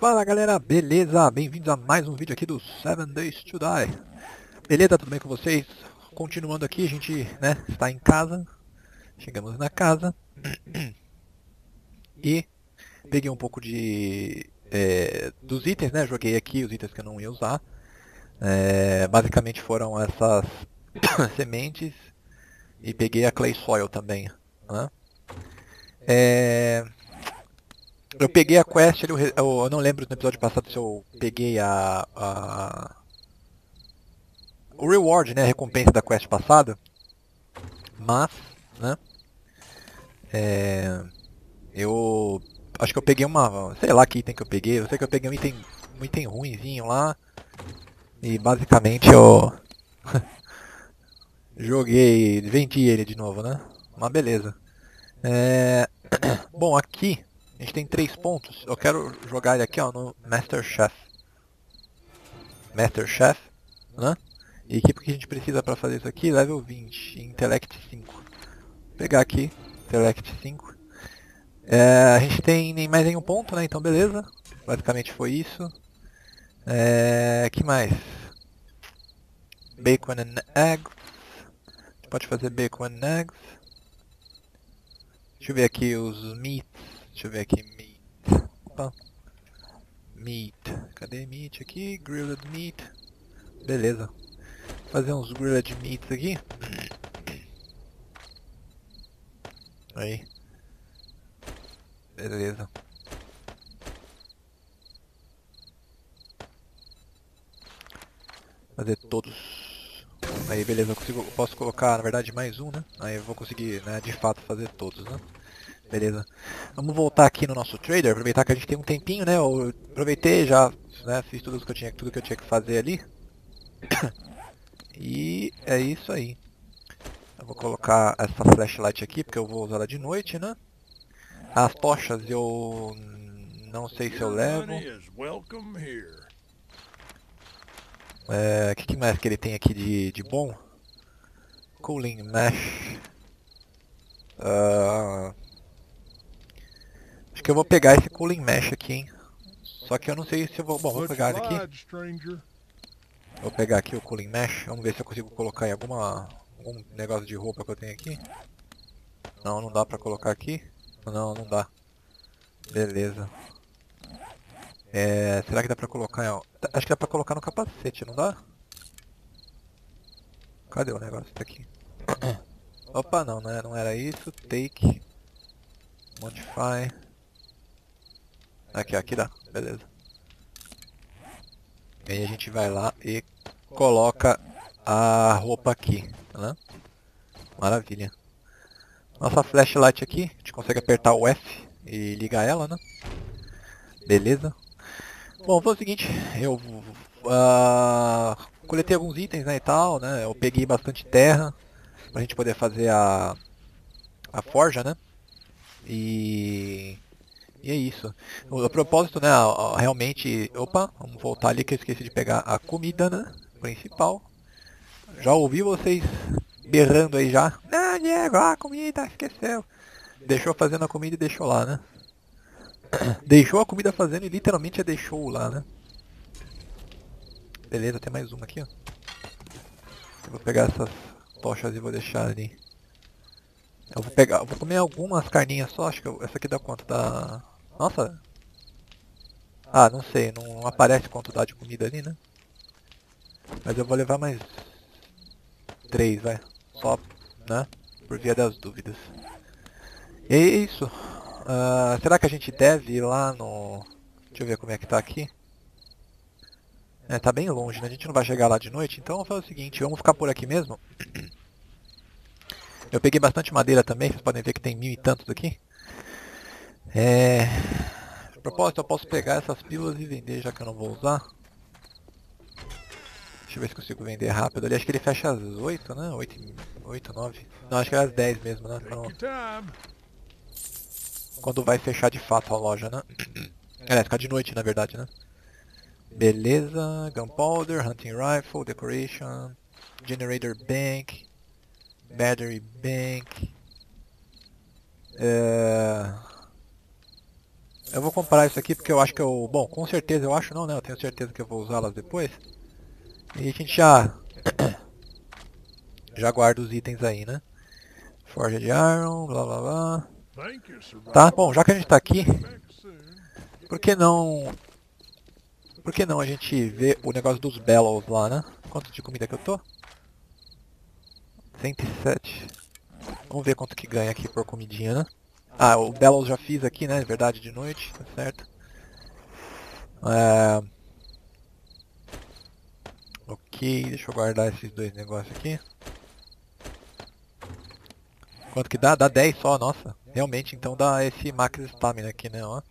Fala galera, beleza? Bem-vindos a mais um vídeo aqui do 7 Days to Die. Beleza, tudo bem com vocês? Continuando aqui, a gente né, está em casa. Chegamos na casa. E peguei um pouco de é, dos itens, né? Joguei aqui os itens que eu não ia usar. É, basicamente foram essas sementes e peguei a Clay Soil também. Né? É, eu peguei a quest, eu, eu, não lembro no episódio passado se eu peguei a, a o reward, né, a recompensa da quest passada, mas, né, é, eu acho que eu peguei uma, sei lá que item que eu peguei, eu sei que eu peguei um item, um item ruimzinho lá, e basicamente eu joguei, vendi ele de novo, né, mas beleza. É, bom, aqui a gente tem três pontos. Eu quero jogar ele aqui ó, no Master Chef. Master Chef, né? E equipe que a gente precisa para fazer isso aqui, level 20, Intellect 5. Vou pegar aqui, Intellect 5. É, a gente tem nem mais nenhum ponto, né? Então beleza. Basicamente foi isso. É, que mais? Bacon and eggs. Pode fazer bacon and eggs. Deixa eu ver aqui os meats. Deixa eu ver aqui, meat. Opa. Meat. Cadê meat aqui? Grilled meat. Beleza. Fazer uns grilled meats aqui. Aí. Beleza. Fazer todos. Aí beleza, eu consigo, posso colocar na verdade mais um, né? Aí eu vou conseguir, né, de fato fazer todos, né? Beleza. Vamos voltar aqui no nosso trader, aproveitar que a gente tem um tempinho, né? Eu aproveitei, já né, fiz tudo que, eu tinha, tudo que eu tinha que fazer ali. E é isso aí. Eu vou colocar essa flashlight aqui, porque eu vou usar ela de noite, né? As tochas eu não sei se eu levo. É, o que, que mais que ele tem aqui de, de bom? Cooling Mesh. Uh, Acho que eu vou pegar esse cooling mesh aqui, hein. Só que eu não sei se eu vou... Bom, vou pegar ele aqui. Vou pegar aqui o cooling mesh. Vamos ver se eu consigo colocar em alguma... Algum negócio de roupa que eu tenho aqui. Não, não dá pra colocar aqui. Não, não dá. Beleza. É, será que dá pra colocar... Em... Acho que dá pra colocar no capacete, não dá? Cadê o negócio daqui? Opa, não, não não era isso. Take. Modify. Aqui, aqui dá, beleza. E aí a gente vai lá e coloca a roupa aqui, né? Maravilha. Nossa flashlight aqui, a gente consegue apertar o F e ligar ela, né? Beleza. Bom, foi o seguinte, eu uh, coletei alguns itens né, e tal, né? Eu peguei bastante terra pra gente poder fazer a, a forja, né? E e é isso. O, a propósito, né, realmente... Opa, vamos voltar ali que eu esqueci de pegar a comida, né, principal. Já ouvi vocês berrando aí já. Ah, Diego, a comida, esqueceu. Deixou fazendo a comida e deixou lá, né? Deixou a comida fazendo e literalmente a deixou lá, né? Beleza, tem mais uma aqui, ó. Eu vou pegar essas tochas e vou deixar ali. Eu vou pegar, vou comer algumas carninhas só, acho que eu, essa aqui dá quanto? Dá nossa. Ah, não sei, não aparece quanto dá de comida ali, né? Mas eu vou levar mais três, vai. Só, né? Por via das dúvidas. E é isso. Uh, será que a gente deve ir lá no... Deixa eu ver como é que tá aqui. É, tá bem longe, né? A gente não vai chegar lá de noite, então vamos fazer o seguinte, vamos ficar por aqui mesmo. Eu peguei bastante madeira também, vocês podem ver que tem mil e tantos aqui. É... A propósito, eu posso pegar essas pílulas e vender, já que eu não vou usar. Deixa eu ver se consigo vender rápido ali. Acho que ele fecha às 8, né? 8, 8 9. Não, acho que é às 10 mesmo, né? Então, quando vai fechar de fato a loja, né? É, ficar de noite, na verdade, né? Beleza. Gunpowder, Hunting Rifle, Decoration, Generator Bank, Battery Bank. É... Eu vou comprar isso aqui porque eu acho que eu... Bom, com certeza eu acho não, né? Eu tenho certeza que eu vou usá-las depois. E a gente já... já guarda os itens aí, né? Forja de Iron, blá blá blá. Tá, bom, já que a gente tá aqui, por que não... Por que não a gente vê o negócio dos bellows lá, né? Quanto de comida que eu tô? 107. Vamos ver quanto que ganha aqui por comidinha, né? Ah, o bellows já fiz aqui, né? Verdade, de noite, tá certo. É... Ok, deixa eu guardar esses dois negócios aqui. Quanto que dá? Dá 10 só, nossa. Realmente, então dá esse max stamina aqui, né, ó.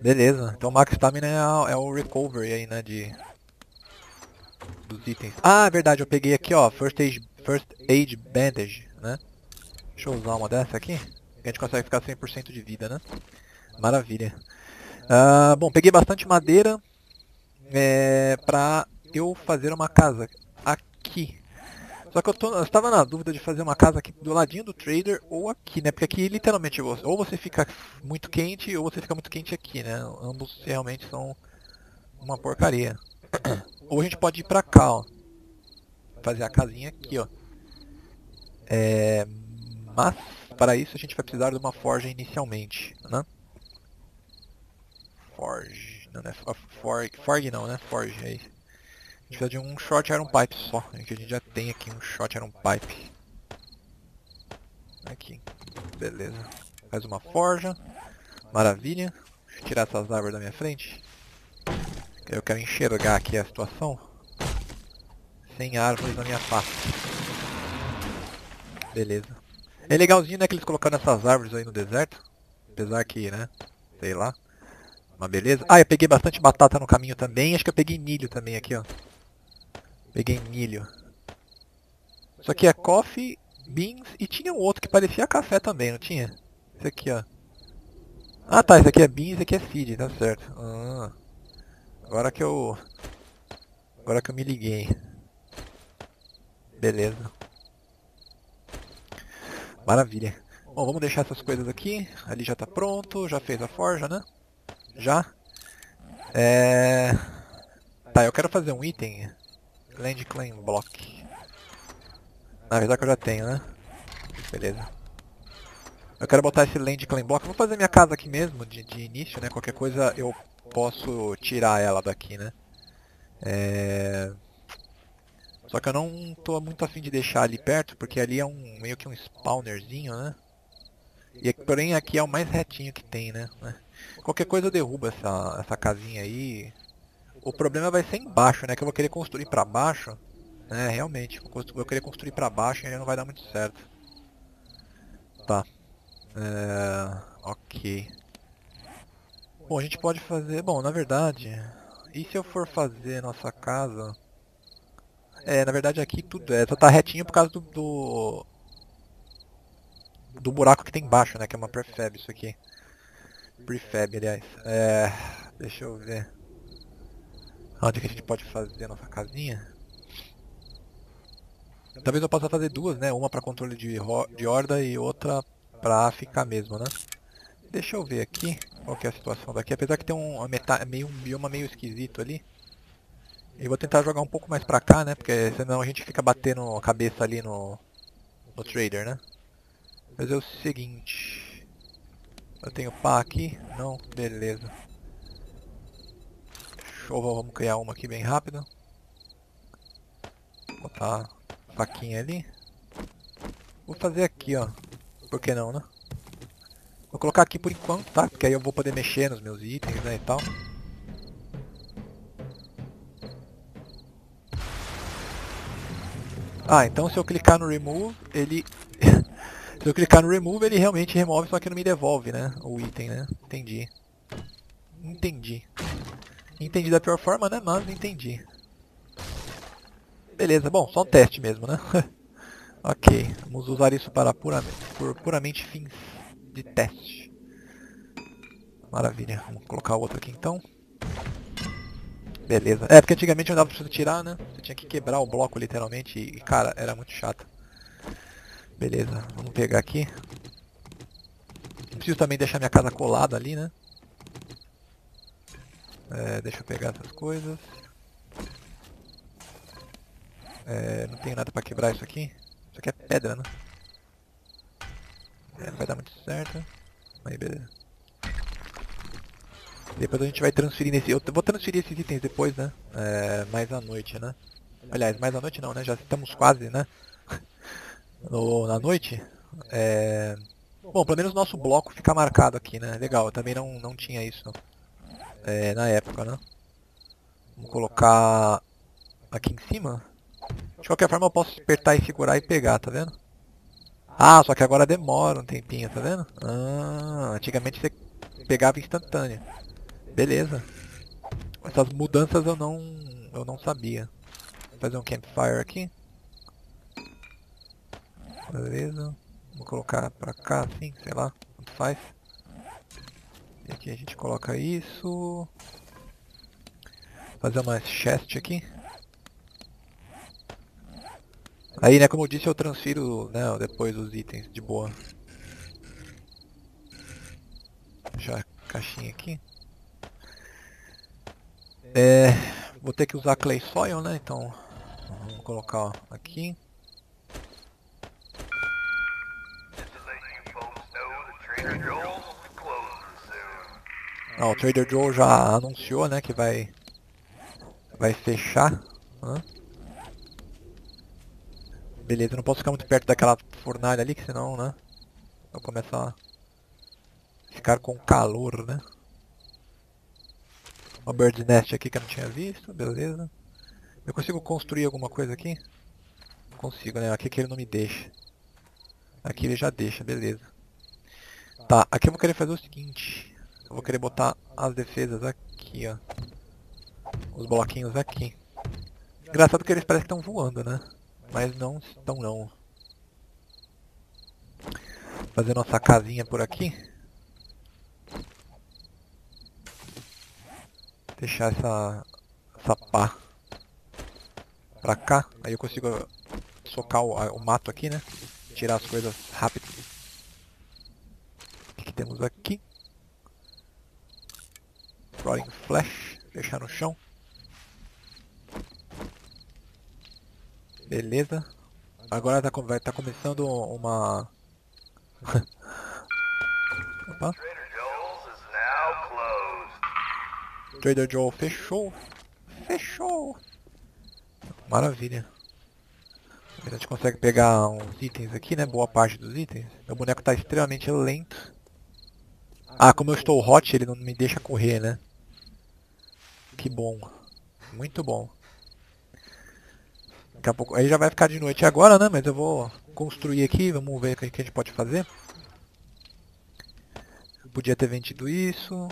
Beleza, então max stamina é, é, o recovery aí, né, de... Dos itens. Ah, verdade, eu peguei aqui, ó, first aid, first aid bandage, né. Deixa eu usar uma dessa aqui. A gente consegue ficar 100% de vida, né. Maravilha. Uh, bom, peguei bastante madeira é, pra eu fazer uma casa aqui. Só que eu, tô, eu estava na dúvida de fazer uma casa aqui do ladinho do trader ou aqui, né? Porque aqui literalmente ou você fica muito quente ou você fica muito quente aqui, né? Ambos realmente são uma porcaria. ou a gente pode ir pra cá, ó. Fazer a casinha aqui, ó. É... Mas, para isso a gente vai precisar de uma forja inicialmente, né? Forge... Não, é Forge, Forge não, né? Forge aí gente precisa de um short iron pipe só, que a gente já tem aqui um short iron pipe. Aqui, beleza. Faz uma forja, maravilha. Deixa eu tirar essas árvores da minha frente. Eu quero enxergar aqui a situação. Sem árvores na minha face. Beleza. É legalzinho, né, que eles colocaram essas árvores aí no deserto. Apesar que, né, sei lá. Uma beleza. Ah, eu peguei bastante batata no caminho também. Acho que eu peguei milho também aqui, ó. Peguei milho. Isso aqui é coffee, beans e tinha um outro que parecia café também, não tinha? Esse aqui, ó. Ah tá, esse aqui é beans, esse aqui é feed, tá certo. Ah, agora que eu... Agora que eu me liguei. Beleza. Maravilha. Bom, vamos deixar essas coisas aqui. Ali já tá pronto, já fez a forja, né? Já. É... Tá, eu quero fazer um item Land Claim Block. Na verdade que eu já tenho, né? Beleza. Eu quero botar esse Land Claim Block. Vou fazer minha casa aqui mesmo, de, de início, né? Qualquer coisa eu posso tirar ela daqui, né? É... Só que eu não tô muito afim de deixar ali perto, porque ali é um meio que um spawnerzinho, né? E porém aqui é o mais retinho que tem, né? Qualquer coisa eu derrubo essa, essa casinha aí, o problema vai ser embaixo, né? Que eu vou querer construir pra baixo. É, realmente. Vou querer construir pra baixo e ainda não vai dar muito certo. Tá. É... Ok. Bom, a gente pode fazer... Bom, na verdade... E se eu for fazer nossa casa... É, na verdade aqui tudo é... Só tá retinho por causa do... Do, do buraco que tem embaixo, né? Que é uma prefab isso aqui. Prefab, aliás. É... Deixa eu ver. Onde que a gente pode fazer a nossa casinha? Talvez eu possa fazer duas, né? Uma para controle de, de horda e outra para ficar mesmo, né? Deixa eu ver aqui qual que é a situação daqui. Apesar que tem um, meio, um bioma meio esquisito ali. E vou tentar jogar um pouco mais pra cá, né? Porque senão a gente fica batendo a cabeça ali no, no trader, né? Fazer o seguinte. Eu tenho pá aqui? Não? Beleza. Show, vamos criar uma aqui bem rápido. Botar a faquinha ali. Vou fazer aqui, ó. Por que não, né? Vou colocar aqui por enquanto, tá? Porque aí eu vou poder mexer nos meus itens, né, e tal. Ah, então se eu clicar no remove, ele... se eu clicar no remove, ele realmente remove, só que não me devolve, né? O item, né? Entendi. Entendi. Entendi da pior forma, né? Mas entendi. Beleza, bom, só um teste mesmo, né? ok, vamos usar isso para puramente, por puramente fins de teste. Maravilha, vamos colocar outro aqui então. Beleza. É, porque antigamente não dava pra você tirar, né? Você tinha que quebrar o bloco literalmente e, cara, era muito chato. Beleza, vamos pegar aqui. Preciso também deixar minha casa colada ali, né? É, deixa eu pegar essas coisas. É, não tenho nada pra quebrar isso aqui. Isso aqui é pedra, né? É, não vai dar muito certo. Aí, beleza. Depois a gente vai transferir nesse... Eu vou transferir esses itens depois, né? É, mais à noite, né? Aliás, mais à noite não, né? Já estamos quase, né? no, na noite. É... Bom, pelo menos nosso bloco fica marcado aqui, né? Legal, eu também não, não tinha isso é, na época, né? Vamos colocar aqui em cima. De qualquer forma eu posso apertar e segurar e pegar, tá vendo? Ah, só que agora demora um tempinho, tá vendo? Ah, antigamente você pegava instantâneo. Beleza. Essas mudanças eu não, eu não sabia. Vou fazer um campfire aqui. Beleza. Vou colocar pra cá assim, sei lá, tanto faz. E aqui a gente coloca isso. Fazer uma chest aqui. Aí, né, como eu disse, eu transfiro né, depois os itens de boa. Deixar a caixinha aqui. É, vou ter que usar clay soil, né? Então, vamos colocar aqui. Ah, o Trader Joe já anunciou, né, que vai vai fechar. Né? Beleza, não posso ficar muito perto daquela fornalha ali, que senão, né, eu começo a ficar com calor, né. Uma Bird Nest aqui que eu não tinha visto, beleza. Eu consigo construir alguma coisa aqui? Consigo, né? Aqui que ele não me deixa. Aqui ele já deixa, beleza. Tá, aqui eu vou querer fazer o seguinte. Eu vou querer botar as defesas aqui, ó. Os bloquinhos aqui. Engraçado que eles parecem que estão voando, né? Mas não estão não. Fazer nossa casinha por aqui. Deixar essa, essa pá pra cá, aí eu consigo socar o, o mato aqui, né? Tirar as coisas rápido. O que, que temos aqui? Rolling Flash, deixar no chão. Beleza. Agora tá, tá começando uma... Opa. Trader Joe fechou. Fechou. Maravilha. A gente consegue pegar uns itens aqui, né? Boa parte dos itens. Meu boneco está extremamente lento. Ah, como eu estou hot, ele não me deixa correr, né? Que bom. Muito bom. Daqui a pouco... Aí já vai ficar de noite agora, né? Mas eu vou construir aqui. Vamos ver o que a gente pode fazer. Podia ter vendido isso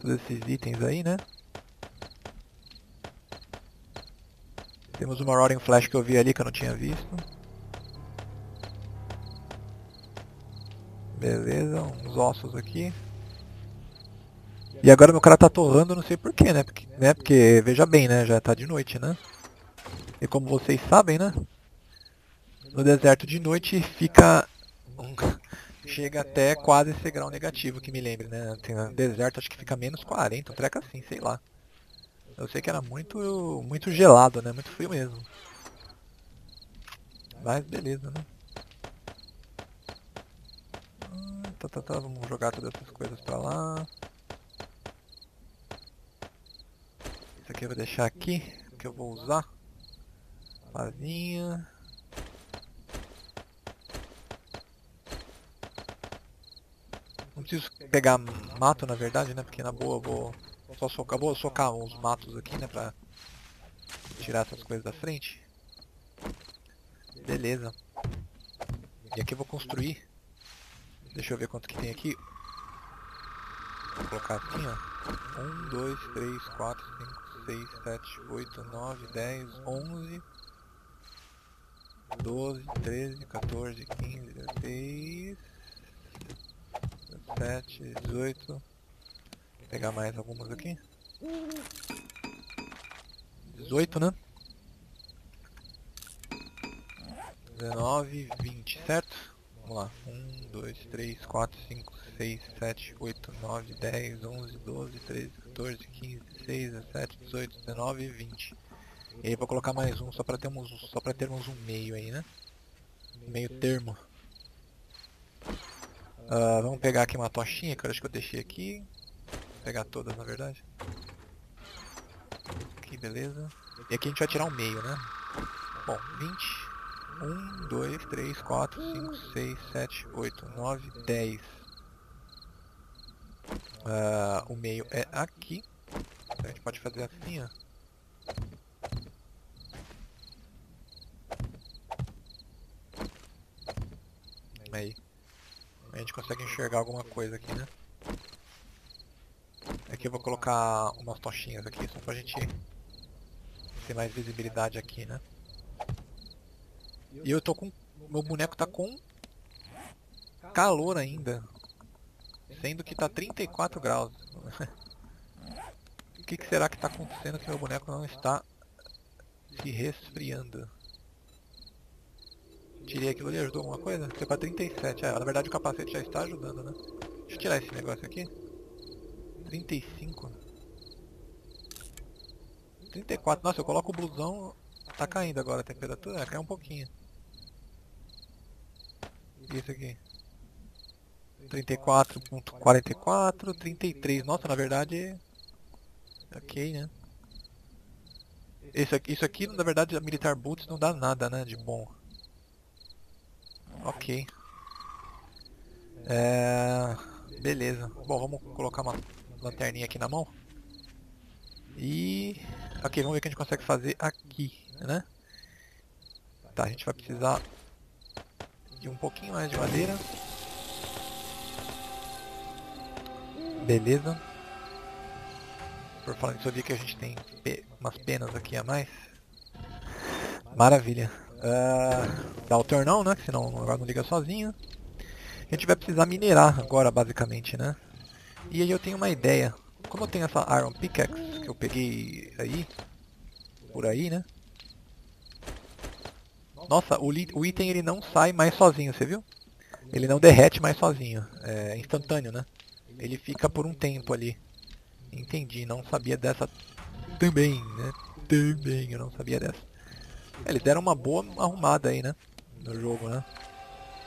todos esses itens aí, né? Temos uma Roaring Flash que eu vi ali que eu não tinha visto. Beleza, uns ossos aqui. E agora meu cara tá torrando, não sei porquê, né? Porque, né? Porque, veja bem, né? Já tá de noite, né? E como vocês sabem, né? No deserto de noite fica chega até quase ser grau negativo, que me lembre, né? Tem deserto, acho que fica menos 40, um treco assim, sei lá. Eu sei que era muito, muito gelado, né? Muito frio mesmo. Mas beleza, né? Ah, tá, tá, tá, vamos jogar todas essas coisas pra lá. Isso aqui eu vou deixar aqui, que eu vou usar. Pazinha. Não preciso pegar mato, na verdade, né? Porque na boa eu vou só socar, vou socar uns matos aqui, né? Pra tirar essas coisas da frente. Beleza. E aqui eu vou construir. Deixa eu ver quanto que tem aqui. Vou colocar assim, ó. 1, 2, 3, 4, 5, 6, 7, 8, 9, 10, 11, 12, 13, 14, 15, 16... 17, 18. Vou pegar mais algumas aqui. 18, né? 19, 20, certo? Vamos lá. 1, 2, 3, 4, 5, 6, 7, 8, 9, 10, 11, 12, 13, 14, 15, 16, 17, 18, 19 e 20. E aí vou colocar mais um só para termos, pra termos um meio aí, né? Meio termo. Uh, vamos pegar aqui uma tochinha que eu acho que eu deixei aqui. Vou pegar todas na verdade. Aqui, beleza. E aqui a gente vai tirar um meio, né? Bom, 20. 1, 2, 3, 4, 5, 6, 7, 8, 9, 10. Uh, o meio é aqui. A gente pode fazer assim, ó. Aí. A gente consegue enxergar alguma coisa aqui, né? Aqui eu vou colocar umas tochinhas aqui, só pra gente ter mais visibilidade aqui, né? E eu tô com... Meu boneco tá com calor ainda. Sendo que tá 34 graus. o que, que será que tá acontecendo que meu boneco não está se resfriando? Tirei aquilo ali, ajudou alguma coisa? Foi pra 37. É, na verdade o capacete já está ajudando, né? Deixa eu tirar esse negócio aqui. 35. 34. Nossa, eu coloco o blusão, tá caindo agora a temperatura. É, caiu um pouquinho. Esse aqui? 34.44, 33. Nossa, na verdade... Ok, né? Esse aqui, isso aqui, na verdade, a Militar Boots não dá nada, né, de bom. Ok. É... Beleza. Bom, vamos colocar uma lanterninha aqui na mão. E... Ok, vamos ver o que a gente consegue fazer aqui, né? Tá, a gente vai precisar de um pouquinho mais de madeira. Beleza. Por falar nisso, eu vi que a gente tem pe umas penas aqui a mais. Maravilha. Uh, dá o turn não, né? Senão agora não liga sozinho. A gente vai precisar minerar agora, basicamente, né? E aí eu tenho uma ideia. Como eu tenho essa Iron Pickaxe que eu peguei aí, por aí, né? Nossa, o, o, item ele não sai mais sozinho, você viu? Ele não derrete mais sozinho. É instantâneo, né? Ele fica por um tempo ali. Entendi, não sabia dessa também, né? Também, eu não sabia dessa. É, eles deram uma boa arrumada aí, né? No jogo, né?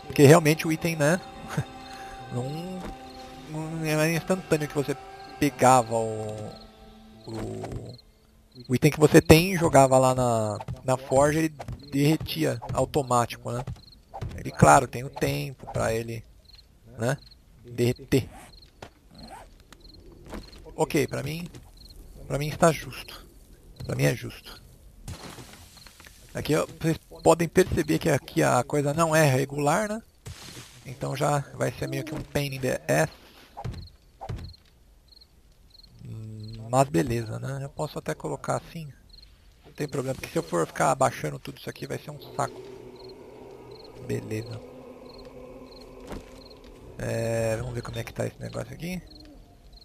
Porque realmente o item, né? não, não era instantâneo que você pegava o, o, o item que você tem jogava lá na, na Forge, ele derretia automático, né? Ele, claro, tem o tempo pra ele, né? Derreter. Ok, pra mim, pra mim está justo. Pra mim é justo. Aqui vocês podem perceber que aqui a coisa não é regular, né? Então já vai ser meio que um pain in the ass. Hum, mas beleza, né? Eu posso até colocar assim. Não tem problema, porque se eu for ficar abaixando tudo isso aqui vai ser um saco. Beleza. É, vamos ver como é que tá esse negócio aqui.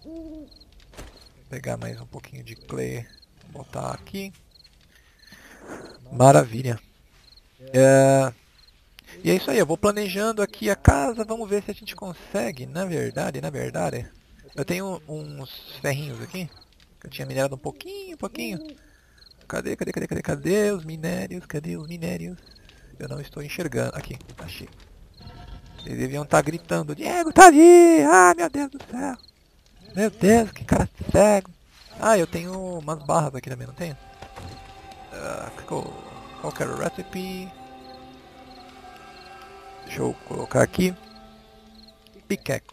Vou pegar mais um pouquinho de clay, botar aqui. Maravilha. É, e é isso aí, eu vou planejando aqui a casa, vamos ver se a gente consegue, na verdade, na verdade. Eu tenho uns ferrinhos aqui, que eu tinha minerado um pouquinho, pouquinho. Cadê, cadê, cadê, cadê, cadê os minérios? Cadê os minérios? Eu não estou enxergando. Aqui, achei. Eles deviam estar gritando, Diego, tá ali! Ah, meu Deus do céu! Meu Deus, que cara cego! Ah, eu tenho umas barras aqui também, não tenho? Qual, qual que era o recipe? Deixa eu colocar aqui. Pickaxe.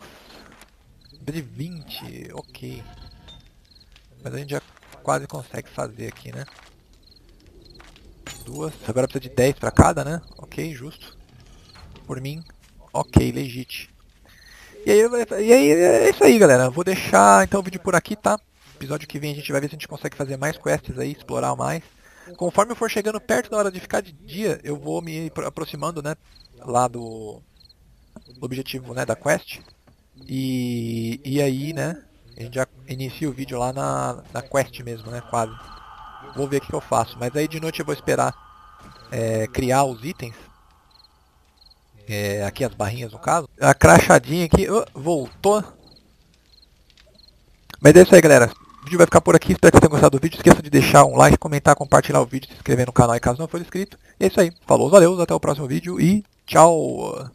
De 20, ok. Mas a gente já quase consegue fazer aqui, né? Duas. Agora precisa de 10 para cada, né? Ok, justo. Por mim, ok, legit. E aí, e aí é isso aí, galera. Vou deixar então o vídeo por aqui, tá? Episódio que vem a gente vai ver se a gente consegue fazer mais quests aí, explorar mais. Conforme eu for chegando perto da hora de ficar de dia, eu vou me aproximando, né? Lá do, do objetivo, né? Da quest. E, e aí, né? A gente já inicia o vídeo lá na, na quest mesmo, né? Quase. Vou ver o que, eu faço. Mas aí de noite eu vou esperar é, criar os itens. É, aqui as barrinhas no caso. A crachadinha aqui, oh, voltou. Mas é isso aí galera. Vídeo vai ficar por aqui. Espero que tenham gostado do vídeo. Esqueça de deixar um like, comentar, compartilhar o vídeo, se inscrever no canal caso não for inscrito. E é isso aí. Falou, valeu, até o próximo vídeo e tchau!